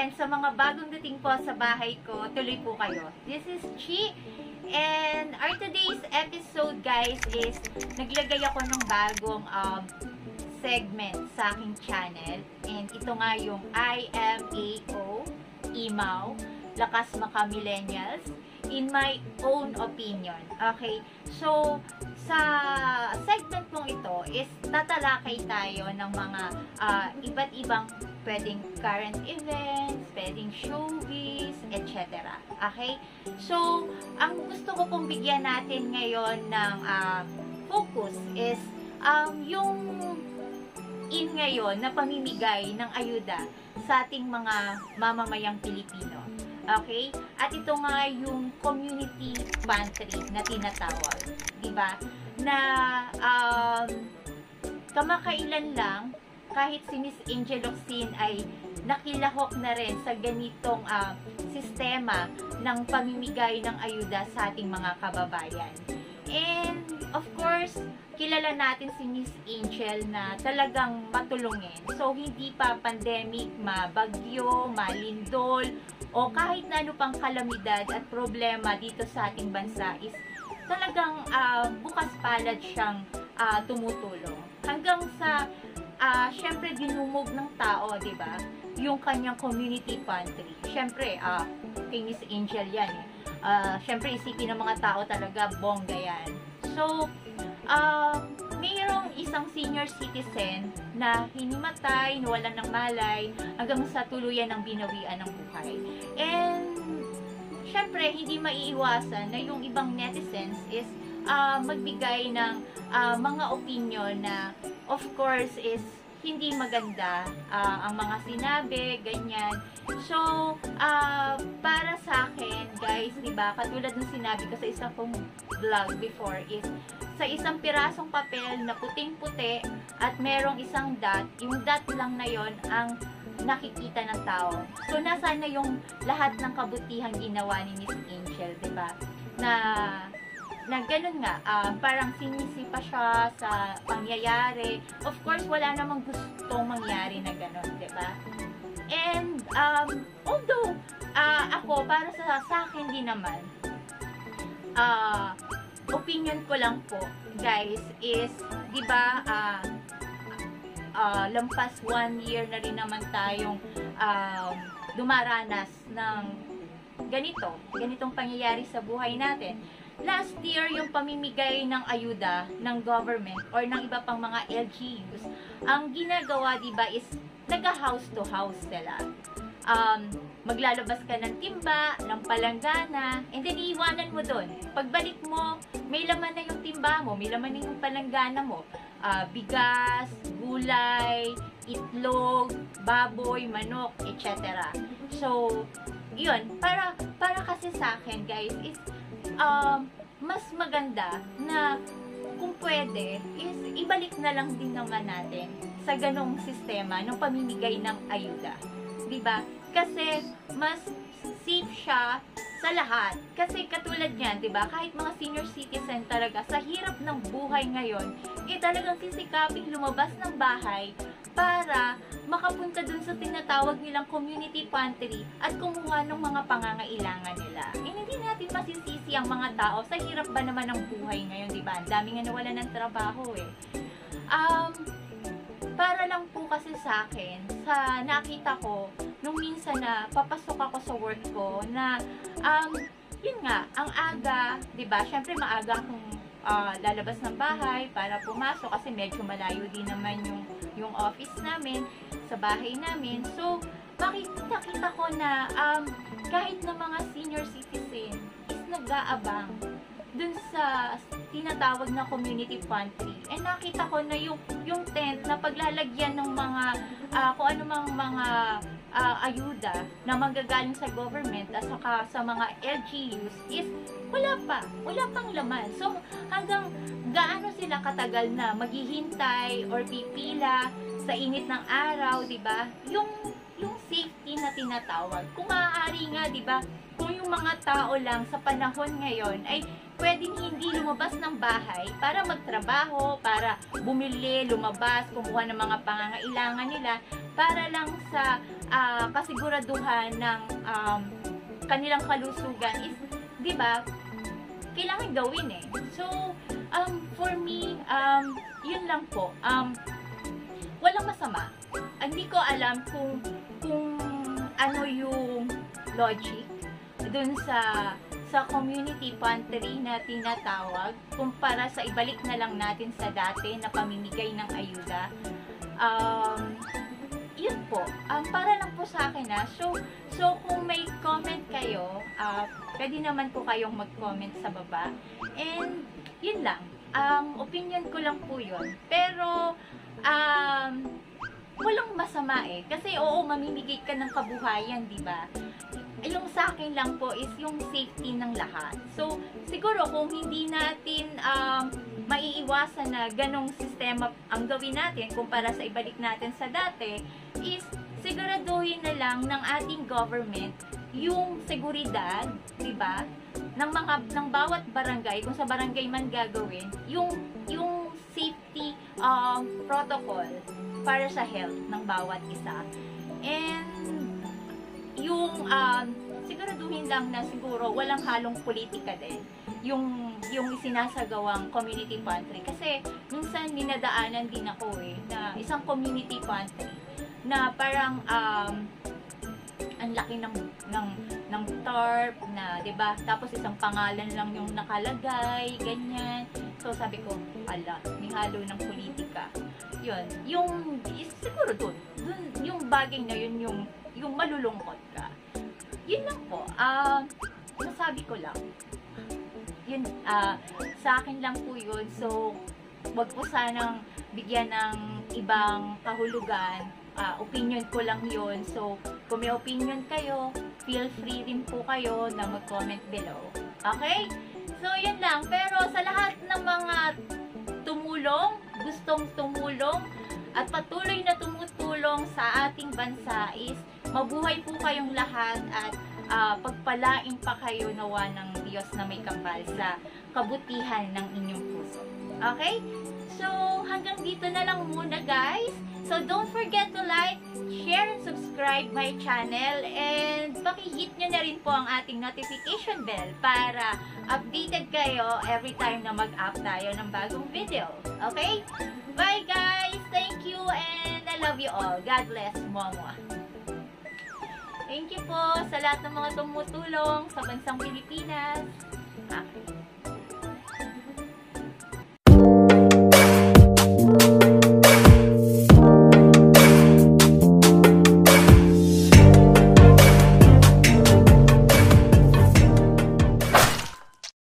And sa mga bagong dating po sa bahay ko, tuloy po kayo. This is Chi. And our today's episode, guys, is naglagay ako ng bagong um, segment sa aking channel. And ito nga yung IMAO, IMAO, Lakas Maka Millennials, in my own opinion. Okay? So, sa segment pong ito is tatalakay tayo ng mga uh, iba't ibang pwedeng current events, pwedeng showbiz, etc. Okay? So, ang gusto ko pong bigyan natin ngayon ng uh, focus is um, yung in ngayon na pamimigay ng ayuda sa ating mga mamamayang Pilipino. Okay? At ito nga yung community pantry na tinatawag. Diba? Na um, kamakailan lang, kahit si Miss Angel Oxin ay nakilahok na rin sa ganitong uh, sistema ng pamimigay ng ayuda sa ating mga kababayan. And, of course, kilala natin si Miss Angel na talagang matulungin. So, hindi pa pandemic, mabagyo, malindol, o kahit na ano pang kalamidad at problema dito sa ating bansa is talagang uh, bukas palad siyang uh, tumutulong. Hanggang sa, uh, syempre, dinumog ng tao, di ba? Yung kanyang community pantry. Syempre, uh, kay Miss Angel yan eh. Uh, syempre, isipin ng mga tao talaga, bongga yan. So, uh, mayroong isang senior citizen na hinimatay, nawalan ng malay, hanggang sa tuluyan ng binawian ng buhay. And, syempre, hindi maiiwasan na yung ibang netizens is uh, magbigay ng uh, mga opinion na, of course, is hindi maganda uh, ang mga sinabi, ganyan. So, uh, para sa akin, guys, di ba, katulad ng sinabi ko sa isang kong vlog before is, sa isang pirasong papel na puting-puti at merong isang dot, yung dot lang na yon ang nakikita ng tao. So, nasa na yung lahat ng kabutihan ginawa ni Miss Angel, di ba? Na, na ganun nga, uh, parang sinisipa siya sa pangyayari. Of course, wala namang gustong mangyari na ganun, ba? And, um, although, uh, ako, para sa, sa akin din naman, uh, opinion ko lang po, guys, is, di ba, uh, uh, lampas one year na rin naman tayong um, dumaranas ng ganito, ganitong pangyayari sa buhay natin. Last year, yung pamimigay ng ayuda ng government or ng iba pang mga LGUs, ang ginagawa, di ba, is naga-house to house sila. Um, maglalabas ka ng timba, ng palanggana, and then iiwanan mo doon. Pagbalik mo, may laman na yung timba mo, may laman na yung palanggana mo. Uh, bigas, gulay, itlog, baboy, manok, etc. So, yun, para, para kasi sa akin, guys, is um, mas maganda na kung pwede, is ibalik na lang din naman natin sa ganong sistema ng pamimigay ng ayuda. ba? Kasi mas safe siya sa lahat. Kasi katulad niyan, 'di ba? Kahit mga senior citizen talaga sa hirap ng buhay ngayon, eh talagang sisikaping lumabas ng bahay para makapunta dun sa tinatawag nilang community pantry at kumuha ng mga pangangailangan nila. Eh, hindi natin masisisi ang mga tao sa hirap ba naman ng buhay ngayon, di ba? Ang dami nga nawala ng trabaho eh. Um, para lang po kasi sa akin, sa nakita ko, nung minsan na papasok ako sa work ko, na, um, yun nga, ang aga, ba, syempre maaga akong uh, lalabas ng bahay para pumasok kasi medyo malayo din naman yung, yung office namin, sa bahay namin. So, makikita-kita ko na um, kahit na mga senior citizen is nag-aabang dun sa tinatawag na community pantry. And nakita ko na yung, yung tent na paglalagyan ng mga, uh, kung ano mang mga uh, ayuda na manggagaling sa government at saka sa mga LGUs is wala pa. Wala pang laman. So, hanggang gaano sila katagal na maghihintay or pipila sa init ng araw, 'di ba? Yung yung safety na tinatawag. Kung maaari nga, di ba, kung yung mga tao lang sa panahon ngayon ay pwedeng hindi lumabas ng bahay para magtrabaho, para bumili, lumabas, kumuha ng mga pangangailangan nila para lang sa ah, kasiguraduhan ng um, kanilang kalusugan is, di ba, kailangan gawin eh. So, um, for me, um, yun lang po. Um, walang masama. Hindi ko alam kung kung ano yung logic dun sa sa community pantry na tinatawag kumpara sa ibalik na lang natin sa dati na pamimigay ng ayuda. Um, yun po. Um, para lang po sa akin na. So, so kung may comment kayo, uh, pwede naman po kayong mag-comment sa baba. And, yun lang. Ang opinion ko lang po yun. Pero, um, walang masama eh. Kasi oo, mamimigay ka ng kabuhayan, di ba? Yung sa akin lang po is yung safety ng lahat. So, siguro kung hindi natin um, maiiwasan na ganong sistema ang gawin natin kumpara sa ibalik natin sa dati, is siguraduhin na lang ng ating government yung seguridad, di ba? ng mga ng bawat barangay kung sa barangay man gagawin yung yung safety um, protocol para sa health ng bawat isa and yung um, siguraduhin lang na siguro walang halong politika din yung yung isinasagawang community pantry. Kasi minsan ninadaanan din ako eh na isang community pantry na parang um, ang laki ng ng ng tarp na 'di ba? Tapos isang pangalan lang yung nakalagay ganyan. So sabi ko ala may halo ng politika. Yun. Yung is, siguro dun. Yung bagay na yun yung yung malulungkot ka yun lang po ah masabi ko lang yun ah sa akin lang po yun so wag po sanang bigyan ng ibang kahulugan ah, opinion ko lang yun. So, kung may opinion kayo, feel free din po kayo na mag-comment below. Okay? So, yun lang. Pero sa lahat ng mga tumulong, gustong tumulong, at patuloy na tumutulong sa ating bansa is mabuhay po kayong lahat at ah, pagpalain pa kayo nawa ng Diyos na may kapal sa kabutihan ng inyong puso. Okay? So, hanggang dito na lang muna guys. So, don't forget to like, share, and subscribe my channel. And paki-hit nyo na rin po ang ating notification bell para updated kayo every time na mag-up tayo ng bagong video. Okay? Bye guys! Thank you and I love you all. God bless. Momo. Thank you po sa lahat ng mga tumutulong sa bansang Pilipinas.